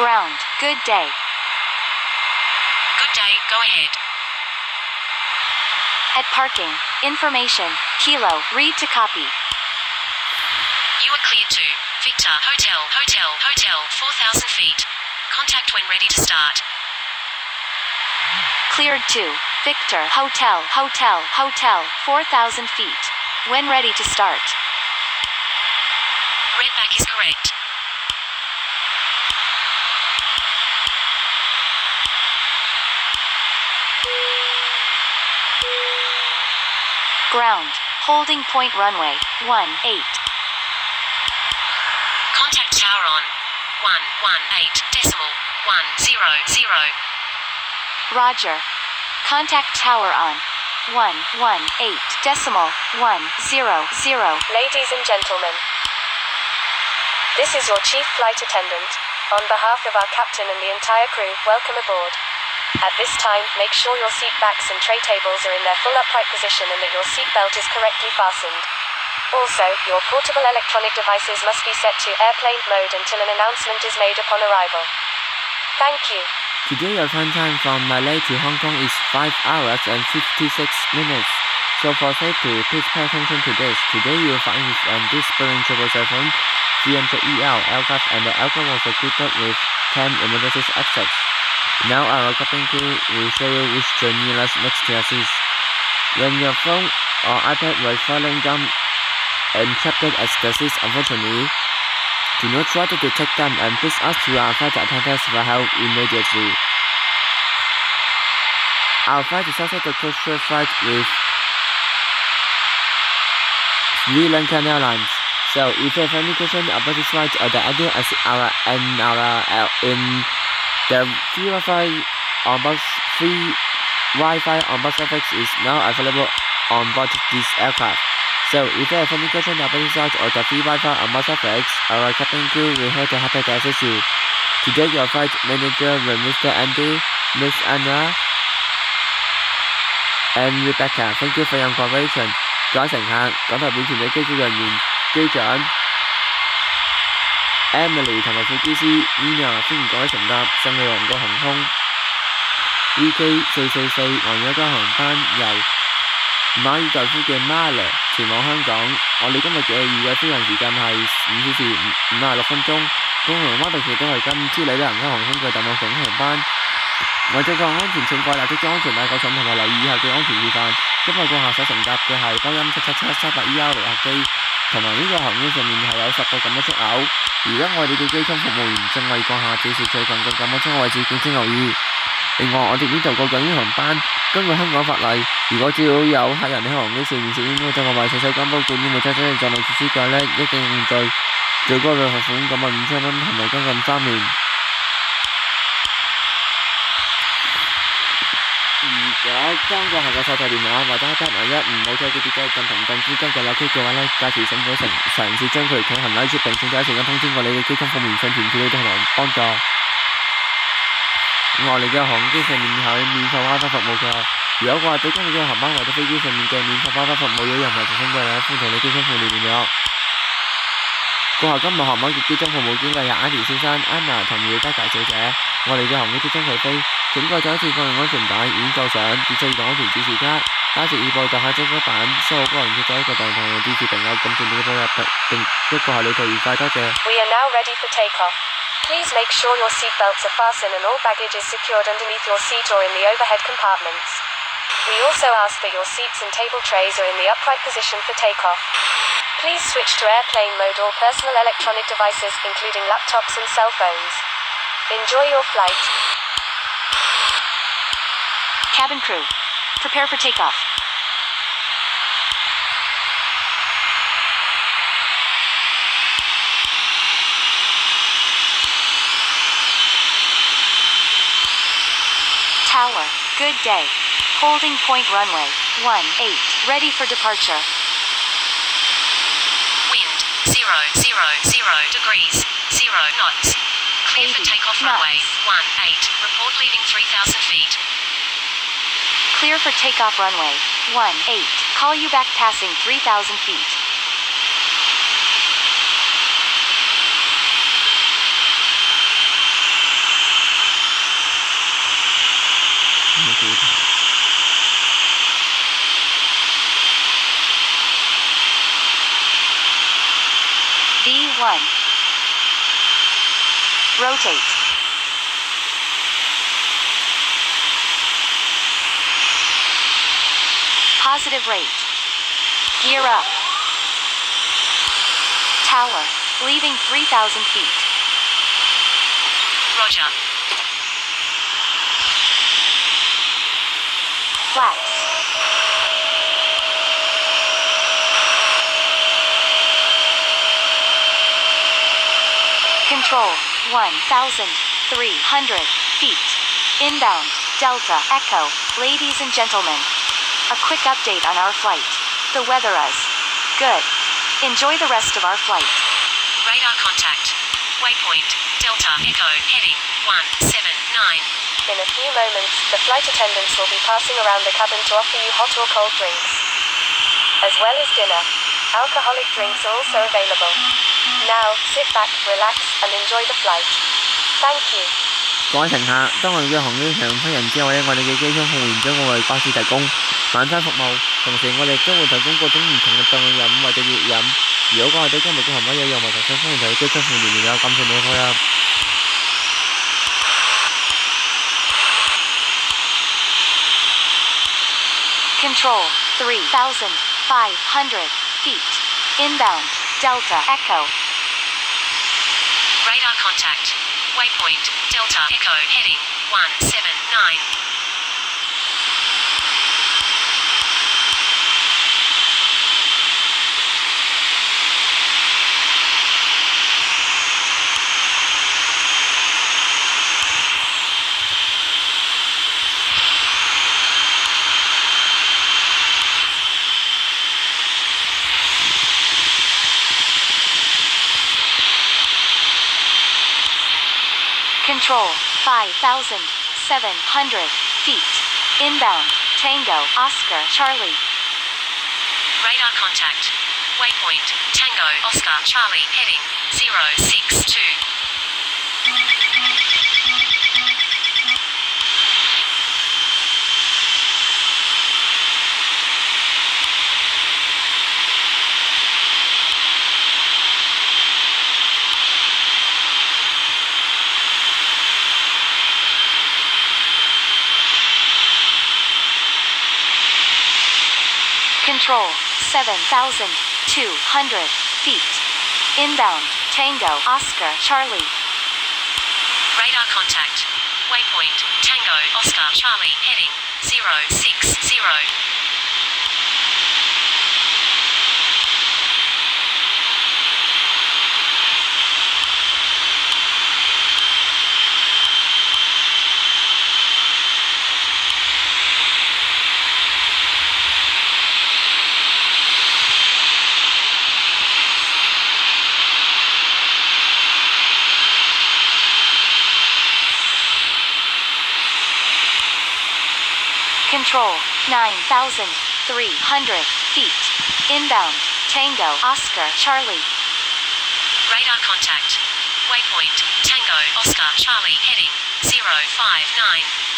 Ground. Good day. Good day, go ahead. At parking. Information. Kilo. Read to copy. You are cleared to Victor Hotel, Hotel, Hotel, 4,000 feet. Contact when ready to start. Cleared to Victor Hotel Hotel Hotel 4000 feet. When ready to start. Readback is correct. Ground. Holding point runway 1 8. Contact tower on 118 decimal 1 0 0. Roger. Contact tower on 1 1 8 decimal 1 0 0. Ladies and gentlemen, this is your chief flight attendant. On behalf of our captain and the entire crew, welcome aboard. At this time, make sure your seat backs and tray tables are in their full upright position and that your seat belt is correctly fastened. Also, your portable electronic devices must be set to airplane mode until an announcement is made upon arrival. Thank you. Today your flight time from Malé to Hong Kong is 5 hours and 56 minutes. So for safety, please pay attention to this. Today you will find with an this Boeing 777 300ER aircraft and the aircraft was equipped with 10 emergency exits. Now our cabin crew will show you which journey us next to assist. When your phone or iPad was falling down and trapped at the seats, unfortunately, do not try to detect them and please ask to our flight attendants for help immediately. Our flight is also the coastal flight with Sri Lankan Airlines. So if you have any question about this flight or the idea as our and our uh, in the free Wi-Fi on board free Wi-Fi on board service is now available on board this aircraft. So if you have any question about this site or the free Wi-Fi on board service, our captain crew will help to happy to assist you. Today your flight manager Mr. Andy, Miss Anna, and Rebecca. Thank you for your cooperation. Có thể Emily 同埋副機師 Nina，歡迎各位乘搭聖女王國航空 VK 四四四環一間航班由馬爾代夫嘅 Male 前往香港。我哋今日嘅預計飛行時間係五小時五五十六分鐘。公航巴特亦都係今次里德航空航空嘅特務航空航班。為咗個安全，請各位立即將安全帶扣上同埋留意以下嘅安全示範。今日顧客所乘搭嘅係波音七七七三百 ER 旅客機，同埋呢個航機上面係有十個咁嘅出口。而家我哋嘅機艙服務員正為閣下表示最近嘅咁嘅出口位置，敬請留意。另外，我哋呢度個緊呢航班，根據香港法例，如果只要有客人喺航機上面食煙嗰陣，或者洗手間包括煙霧車車在內設施嘅咧，一定面對最高嘅罰款九萬五千蚊同埋監禁三年。如果將個係個手提電話或者 iPad 萬一唔好彩佢跌咗近同近資金嘅扭曲嘅話咧，屆時政府嘗嘗試將佢強行拉出並且第一時間通知我哋嘅基金方面上傳俾你哋同埋幫助。我哋嘅航機上面係免費 WiFi 服務嘅。如果話對今日嘅航班或者飛機上面嘅免費 WiFi 服務有任何提升嘅咧，歡迎同你機艙服務聯絡。过后今日航班嘅机舱服务经理系 Andy 先生、Anna 同 Rebecca 小姐。我哋嘅航机即将起飞，请各位再一次放入安全带，已经够上，接出个安全指示卡，加直二部就喺中间版，所有个人嘅咗一个动态嘅支持并有咁尽力嘅步入并一个系旅途愉快，多谢。 We are now ready for takeoff. Please make sure your seat belts are fastened and all baggage is secured underneath your seat or in the overhead compartments. We also ask that your seats and table trays are in the upright position for takeoff. Please switch to airplane mode or personal electronic devices, including laptops and cell phones. Enjoy your flight. Cabin crew. Prepare for takeoff. Tower. Good day. Holding point runway 18. Ready for departure. zero degrees, zero knots. Clear for takeoff runway one eight. Report leaving 3,000 feet. Clear for takeoff runway one eight. Call you back passing 3,000 feet. Thank you. 1. Rotate. Positive rate. Gear up. Tower, leaving 3,000 feet. Roger. Flat. Control 1,300 feet. Inbound Delta Echo. Ladies and gentlemen, a quick update on our flight. The weather is good. Enjoy the rest of our flight. Radar contact. Waypoint. Delta Echo. Heading 179. In a few moments, the flight attendants will be passing around the cabin to offer you hot or cold drinks. As well as dinner. Alcoholic drinks are also available. Now, sit back, relax, and enjoy the flight. Thank you. 各位乘客，当我哋嘅航机起飞人之后咧，我哋嘅机舱服务员将会为巴士提供晚餐服务，同时我哋将会提供各种唔同嘅冻饮或者热饮。如果讲我哋今日嘅航班有任何提升，欢迎睇机舱服务员有感谢你嘅配合。 Control 3,500 feet. Inbound Delta Echo. Radar contact. Waypoint. Delta Echo. Heading 179. Control 5,700 feet. Inbound Tango Oscar Charlie. Radar contact. Waypoint. Tango Oscar Charlie. Heading 062. Control 7,200 feet. Inbound Tango Oscar Charlie. Radar contact. Waypoint. Tango Oscar Charlie. Heading 060. Control 9,300 feet. Inbound Tango Oscar Charlie. Radar contact. Waypoint. Tango Oscar Charlie. Heading 059.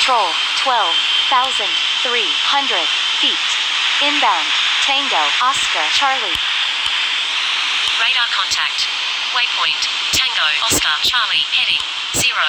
Control 12,300 feet. Inbound Tango, Oscar, Charlie. Radar contact. Waypoint. Tango, Oscar, Charlie, heading 059.